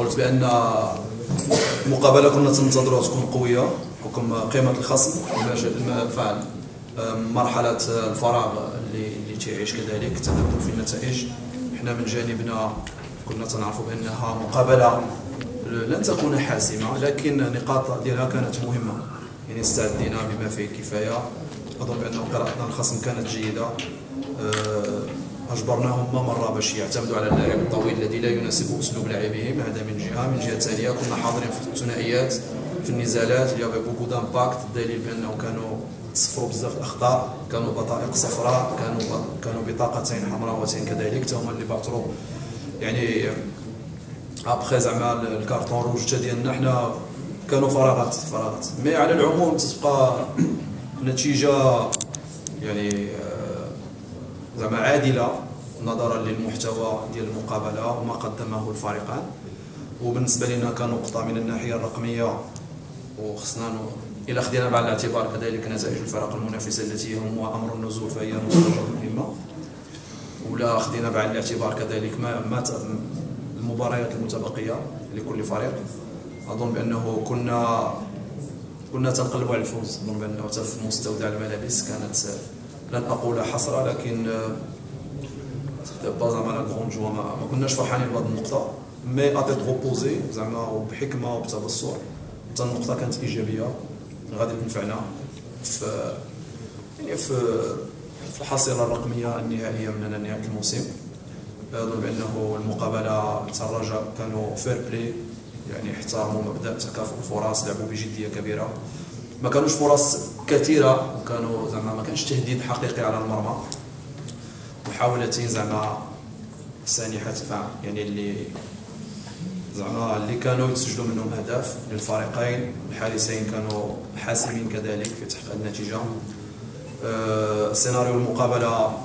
قلت بأن المقابله كنا تنتظروها تكون قوية. حكم قيمة الخصم فعل. مرحلة الفراغ اللي اللي تيعيش كذلك تذبذب في النتائج حنا من جانبنا كنا تنعرفوا بأنها مقابلة لن تكون حاسمة لكن النقاط ديالها كانت مهمة. يعني استعدينا بما فيه الكفايه أظن بأن قراءتنا الخصم كانت جيدة. أجبرناهم ما مره باش يعتمدوا على اللاعب الطويل الذي لا يناسب أسلوب لعبهم هذا من جهة. من جهة ثانية كنا حاضرين في الثنائيات في النزالات. اللي افي بوكو دامباكت الدليل بأنه كانوا صفروا بزاف الأخطاء. كانوا بطائق صفراء. كانوا كانوا بطاقتين حمراوتين كذلك تا هما اللي بعثروا يعني ابخي زعما الكارتون روج حتى ديالنا حنا كانوا فراغات فراغات. مي على العموم تبقى نتيجة يعني آه، زعما عادلة نظرا للمحتوى ديال المقابلة وما قدمه الفريقان. وبالنسبة لنا كنقطة من الناحية الرقمية وخصنا إلى خدينا بعين الاعتبار كذلك نتائج الفرق المنافسة التي هم أمر النزول فهي نقطة مهمة. ولا خدينا بعين الاعتبار كذلك ما, ما المباريات المتبقية لكل فريق. أظن بأنه كنا كنا تنقلبوا على الفوز. أظن بأنه حتى في مستودع الملابس كانت لن أقول حسره لكن با زعما la grande joie ما كناش فرحانين بهذه النقطة. mais équipe reposée زعما وبحكمة وبتبصر. حتى النقطة كانت إيجابية. غادي تنفعنا في يعني في الحصيلة الرقمية النهائية من نهاية الموسم. اظن بأنه المقابلة تاع الرجاء كانوا fair play يعني احترموا مبدأ تكافؤ الفرص لعبوا بجدية كبيرة. ما كانوش فرص كثيرة وكانوا زعما ما كانش تهديد حقيقي على المرمى. محاولتين زعما سانحة يعني اللي زعما اللي كانوا يتسجلوا منهم أهداف للفريقين الحارسين كانوا حاسمين كذلك في تحقيق النتيجة. أه سيناريو المقابلة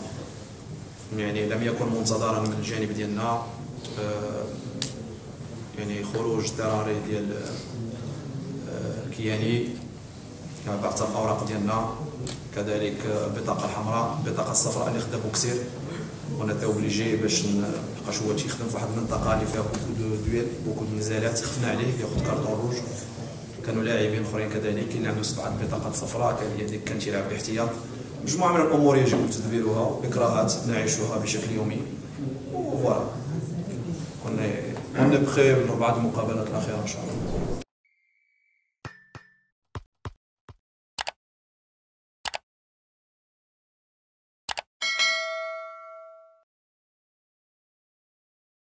يعني لم يكن منتظرا من الجانب ديالنا. أه يعني خروج اضطراري ديال أه الكياني. بعث الأوراق ديالنا كذلك البطاقة الحمراء البطاقة الصفراء اللي خدا بوكسير. on était obligé باش نبقاش هو تيخدم في واحد المنطقة اللي فيها beaucoup de duels beaucoup de نزالات خفنا عليه ياخذ carton rouge كانوا لاعبين أخرين كذلك كاين عنده سبعة بطاقات صفراء كان اللي كان تيلعب باحتياط. مجموعة من الأمور يجب تدبيرها اكراهات نعيشها بشكل يومي. وفوالا. كنا كنا بخير بعد المقابلات الأخيرة إن شاء الله.